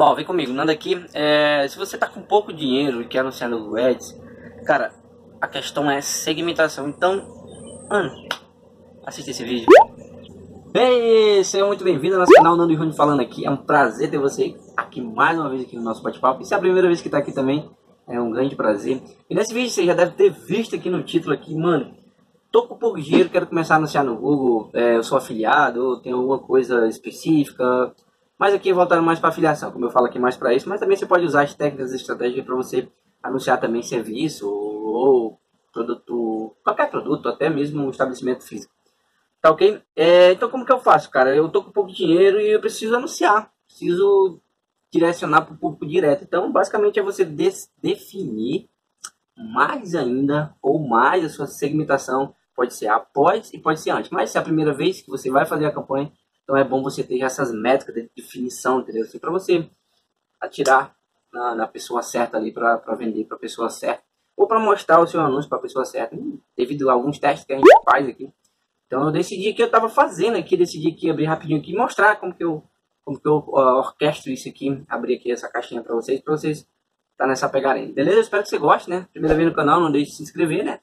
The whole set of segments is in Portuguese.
Bom, vem comigo, nada aqui. É, se você tá com pouco dinheiro e quer anunciar no Ads, cara, a questão é segmentação. Então, mano, assista esse vídeo. Ei, seja muito bem-vindo ao nosso canal Nando Júnior falando aqui. É um prazer ter você aqui mais uma vez aqui no nosso bate-papo. E se é a primeira vez que está aqui também, é um grande prazer. E nesse vídeo você já deve ter visto aqui no título aqui, mano, tô com pouco dinheiro, quero começar a anunciar no Google, é, eu sou afiliado, tenho alguma coisa específica. Mas aqui voltando mais para afiliação, como eu falo aqui mais para isso, mas também você pode usar as técnicas e estratégias para você anunciar também serviço ou produto, qualquer produto, até mesmo um estabelecimento físico. Tá ok? É, então como que eu faço, cara? Eu tô com pouco dinheiro e eu preciso anunciar. Preciso direcionar para o público direto. Então, basicamente é você definir mais ainda ou mais a sua segmentação. Pode ser após e pode ser antes. Mas se é a primeira vez que você vai fazer a campanha, então é bom você ter essas métricas de definição, entendeu? Assim, para você atirar na, na, pessoa certa ali para vender para a pessoa certa ou para mostrar o seu anúncio para a pessoa certa, devido a alguns testes que a gente faz aqui. Então eu decidi que eu estava fazendo aqui, decidi que abrir rapidinho aqui e mostrar como que eu, como que eu uh, orquestro isso aqui, abrir aqui essa caixinha para vocês, para vocês tá nessa pegadinha. Beleza? Eu espero que você goste, né? Primeira vez no canal, não deixe de se inscrever, né?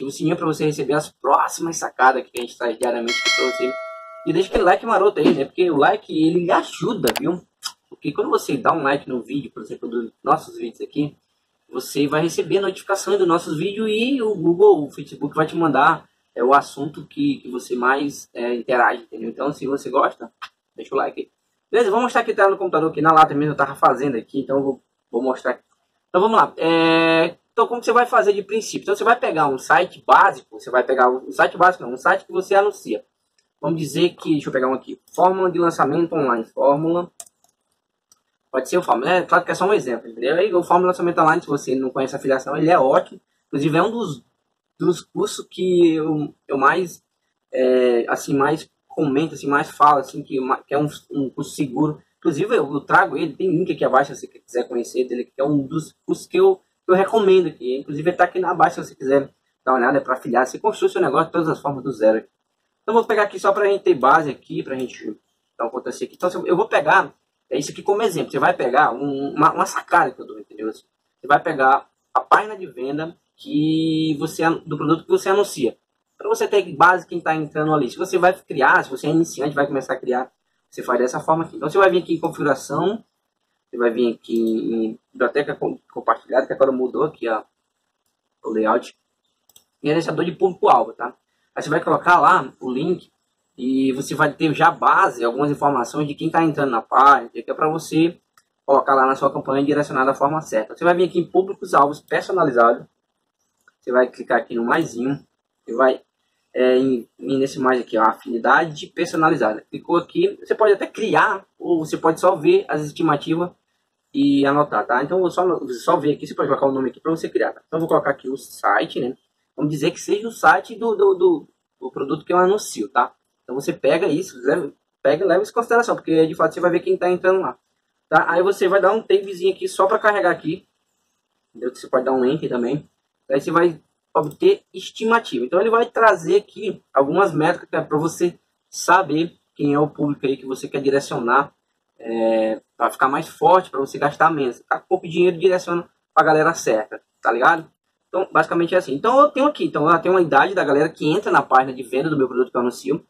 O sininho para você receber as próximas sacadas que a gente traz diariamente aqui para você. E deixa aquele like maroto aí, né? Porque o like, ele ajuda, viu? Porque quando você dá um like no vídeo, por exemplo, dos nossos vídeos aqui, você vai receber a notificação dos nossos vídeos e o Google, o Facebook vai te mandar é, o assunto que, que você mais é, interage, entendeu? Então, se você gosta, deixa o like aí. Beleza? Vou mostrar aqui tá no computador, aqui na lata mesmo eu tava fazendo aqui, então vou, vou mostrar aqui. Então, vamos lá. É, então, como você vai fazer de princípio? Então, você vai pegar um site básico, você vai pegar um site básico, não, um site que você anuncia. Vamos dizer que, deixa eu pegar um aqui, fórmula de lançamento online, fórmula, pode ser o fórmula, é claro que é só um exemplo, entendeu? Aí, o fórmula de lançamento online, se você não conhece a afiliação, ele é ótimo, inclusive é um dos, dos cursos que eu, eu mais, é, assim, mais comento, assim, mais falo, assim, que, que é um, um curso seguro, inclusive eu, eu, trago ele, tem link aqui abaixo se você quiser conhecer dele, que é um dos cursos que eu, que eu recomendo aqui, inclusive está aqui abaixo se você quiser dar uma olhada, é para afiliar, você construir seu negócio de todas as formas do zero aqui. Então vou pegar aqui só para a gente ter base aqui, para a gente dar um acontecer aqui. Então eu vou pegar, é isso aqui como exemplo. Você vai pegar um, uma, uma, sacada que eu dou, entendeu? Você vai pegar a página de venda que você do produto que você anuncia. Para você ter base quem está entrando ali. Se você vai criar, se você é iniciante, vai começar a criar, você faz dessa forma aqui. Então você vai vir aqui em configuração, você vai vir aqui em biblioteca compartilhada, que agora mudou aqui ó, o layout. E gerenciador de público-alvo, tá? Aí você vai colocar lá o link e você vai ter já base, algumas informações de quem está entrando na página, que é para você colocar lá na sua campanha direcionada da forma certa. Você vai vir aqui em públicos alvos personalizados, você vai clicar aqui no maisinho, e vai é, em, nesse mais aqui, ó, afinidade personalizada. Clicou aqui, você pode até criar, ou você pode só ver as estimativas e anotar, tá? Então, vou só, só ver aqui, você pode colocar o nome aqui para você criar. Tá? Então, vou colocar aqui o site, né? Vamos dizer que seja o site do, do, do, do produto que eu anuncio, tá? Então você pega isso, leva, pega leva isso em consideração, porque de fato você vai ver quem está entrando lá. Tá? Aí você vai dar um tapezinho aqui só para carregar aqui. Entendeu? Você pode dar um enter também. Aí você vai obter estimativa. Então ele vai trazer aqui algumas métricas para você saber quem é o público aí que você quer direcionar é, para ficar mais forte, para você gastar menos. Tá com pouco dinheiro, direciona para a galera certa, tá ligado? Então, basicamente é assim. Então, eu tenho aqui, então, eu tenho uma idade da galera que entra na página de venda do meu produto que eu anuncio,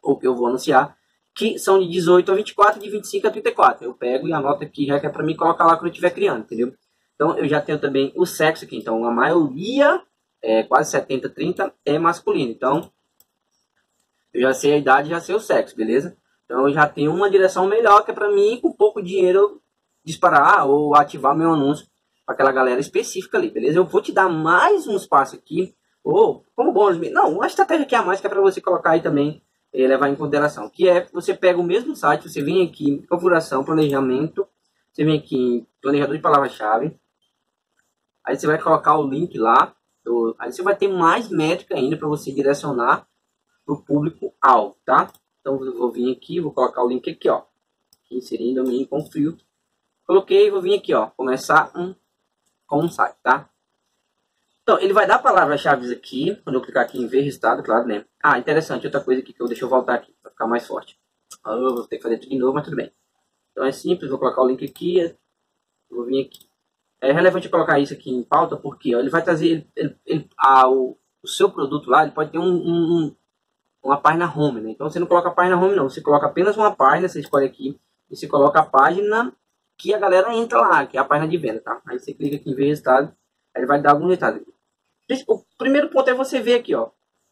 ou que eu vou anunciar, que são de 18 a 24 e de 25 a 34. Eu pego e anoto aqui, já que é para mim colocar lá quando eu estiver criando, entendeu? Então, eu já tenho também o sexo aqui. Então, a maioria, é, quase 70, 30, é masculino. Então, eu já sei a idade, já sei o sexo, beleza? Então, eu já tenho uma direção melhor, que é para mim, com pouco dinheiro, disparar ou ativar meu anúncio aquela galera específica ali, beleza? Eu vou te dar mais um espaço aqui, ou como bônus, não, uma estratégia que é a mais que é para você colocar aí também, e levar em consideração, que é você pega o mesmo site, você vem aqui em configuração, planejamento, você vem aqui em planejador de palavra-chave, aí você vai colocar o link lá, do, aí você vai ter mais métrica ainda para você direcionar para o público-alvo, tá? Então eu vou vir aqui, vou colocar o link aqui, ó, inserindo o com frio, coloquei, vou vir aqui, ó, começar um com um site, tá? Então, ele vai dar palavras-chave aqui, quando eu clicar aqui em ver resultado, claro, né? Ah, interessante, outra coisa aqui que eu deixo voltar aqui, para ficar mais forte. Ah, eu vou ter que fazer tudo de novo, mas tudo bem. Então é simples, vou colocar o link aqui, vou vir aqui. É relevante colocar isso aqui em pauta porque ó, ele vai trazer ele, ele, ele, o, o, seu produto lá, ele pode ter um, um, uma página home, né? Então você não coloca a página home não, você coloca apenas uma página, você escolhe aqui e você coloca a página que a galera entra lá, que é a página de venda, tá? Aí você clica aqui em ver resultado, aí ele vai dar algum resultado. O primeiro ponto é você ver aqui, ó.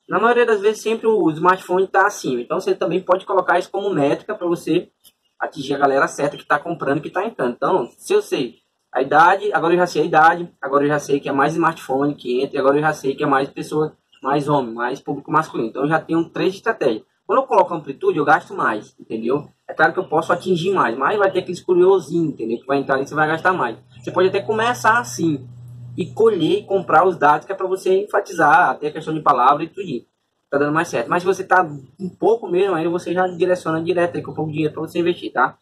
Na maioria das vezes sempre o smartphone está acima, então você também pode colocar isso como métrica para você atingir a galera certa que está comprando, que está entrando. Então, se eu sei a idade, agora eu já sei a idade, agora eu já sei que é mais smartphone que entra, agora eu já sei que é mais pessoa, mais homem, mais público masculino. Então eu já tenho três estratégias. Quando eu coloco amplitude, eu gasto mais, entendeu? É claro que eu posso atingir mais, mas vai ter aqueles curiosinhos, entendeu? Que vai entrar e você vai gastar mais. Você pode até começar assim e colher e comprar os dados que é para você enfatizar, até a questão de palavra e tudo. Tá dando mais certo. Mas se você tá um pouco mesmo, aí você já direciona direto aí com um pouco de dinheiro para você investir, tá?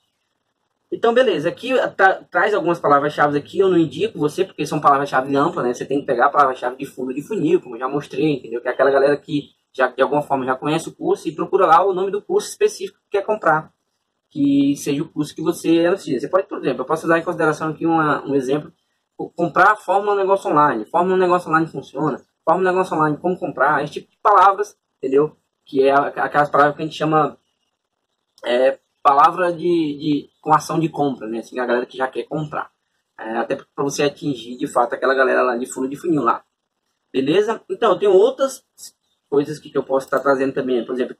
Então, beleza. Aqui tá, traz algumas palavras-chave aqui. Eu não indico você, porque são palavras-chave amplas, né? Você tem que pegar a palavra-chave de fundo de funil, como eu já mostrei, entendeu? Que é aquela galera que já de alguma forma já conhece o curso e procura lá o nome do curso específico que quer comprar. Que seja o curso que você anuncia. Você pode, por exemplo, eu posso usar em consideração aqui uma, um exemplo. Comprar a fórmula negócio online. Fórmula negócio online funciona. Fórmula negócio online, como comprar. Esse tipo de palavras, entendeu? Que é aquelas palavras que a gente chama é, palavra de, de com ação de compra, né? Assim, a galera que já quer comprar. É, até para você atingir de fato aquela galera lá de fundo de funil lá. Beleza? Então, eu tenho outras coisas que eu posso estar trazendo também. Por exemplo,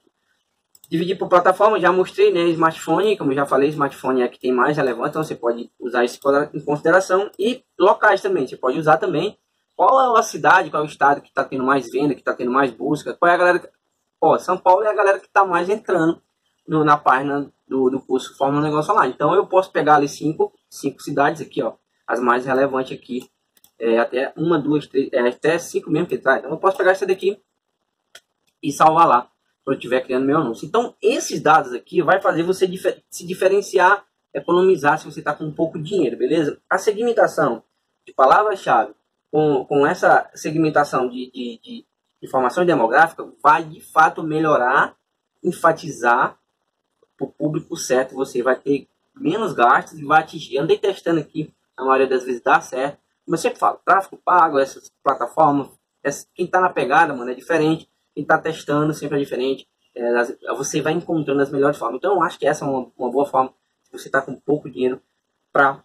dividir por plataforma, já mostrei, né? Smartphone, como já falei, smartphone é que tem mais relevante, então você pode usar isso em consideração. E locais também, você pode usar também. Qual é a cidade, qual é o estado que está tendo mais venda, que está tendo mais busca? Qual é a galera. Ó, São Paulo é a galera que está mais entrando no, na página do, do curso Fórmula Negócio Online. Então eu posso pegar ali cinco, cinco cidades aqui, ó, as mais relevantes aqui, é, até uma, duas, três, é, até cinco mesmo que tá. Então eu posso pegar essa daqui e salvar lá, quando estiver criando meu anúncio. Então esses dados aqui vai fazer você difer se diferenciar, economizar se você está com pouco dinheiro, beleza? A segmentação de palavra-chave com, com essa segmentação de, de, de informação demográfica vai de fato melhorar, enfatizar o público certo, você vai ter menos gastos e vai atingir. Andei testando aqui, a maioria das vezes dá certo. Mas sempre falo, tráfego pago, essas plataformas, quem está na pegada, mano, é diferente. Quem está testando sempre é diferente. É, você vai encontrando as melhores formas. Então eu acho que essa é uma, uma boa forma se você está com pouco dinheiro para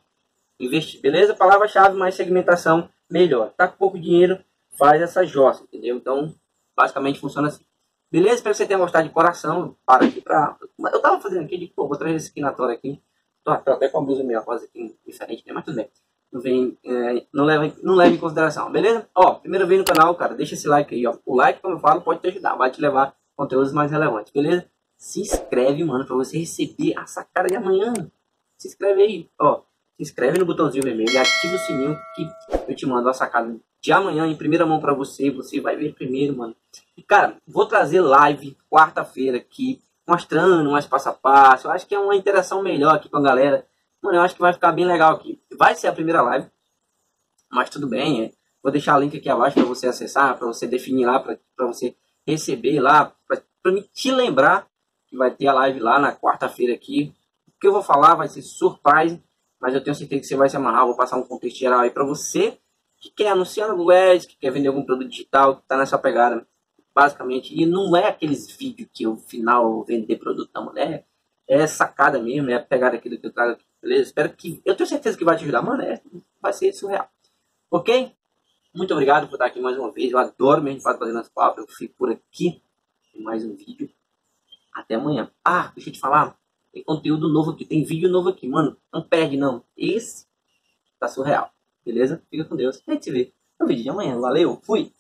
investir. Beleza? Palavra-chave mais segmentação, melhor. Tá com pouco dinheiro, faz essa jossa, entendeu? Então, basicamente funciona assim. Beleza? Espero que você tenha gostado de coração. Para aqui pra. Eu tava fazendo aqui, de, pô, vou trazer esse aqui na tora aqui. Tô até com a blusa meio rosa aqui, diferente, né? Mas tudo bem. Vem, é, não, leva, não leva em consideração, beleza? Ó, primeiro vez no canal, cara, deixa esse like aí, ó. O like, como eu falo, pode te ajudar, vai te levar conteúdos mais relevantes, beleza? Se inscreve, mano, pra você receber a sacada de amanhã. Se inscreve aí, ó. Se inscreve no botãozinho vermelho e ativa o sininho que eu te mando a sacada de amanhã em primeira mão para você. Você vai ver primeiro, mano. E, cara, vou trazer live quarta-feira aqui, mostrando mais passo a passo. Eu acho que é uma interação melhor aqui com a galera. Mano, eu acho que vai ficar bem legal aqui. Vai ser a primeira live, mas tudo bem. É. Vou deixar o link aqui abaixo para você acessar, para você definir lá, para você receber lá, para me te lembrar que vai ter a live lá na quarta-feira aqui. O que eu vou falar vai ser surprise, mas eu tenho certeza que você vai se amarrar. Vou passar um contexto geral aí para você que quer anunciar no Google Ads, que quer vender algum produto digital, que está nessa pegada, basicamente. E não é aqueles vídeos que o final vender produto da mulher. É sacada mesmo, é a pegada aquilo que eu trago aqui, beleza? Espero que. Eu tenho certeza que vai te ajudar, mano. É, vai ser surreal. Ok? Muito obrigado por estar aqui mais uma vez. Eu adoro mesmo fazer nas papas. Eu fico por aqui em mais um vídeo. Até amanhã. Ah, deixa eu te falar. Tem conteúdo novo aqui, tem vídeo novo aqui, mano. Não perde não. Esse tá surreal. Beleza? Fica com Deus. A gente se vê no vídeo de amanhã. Valeu, fui!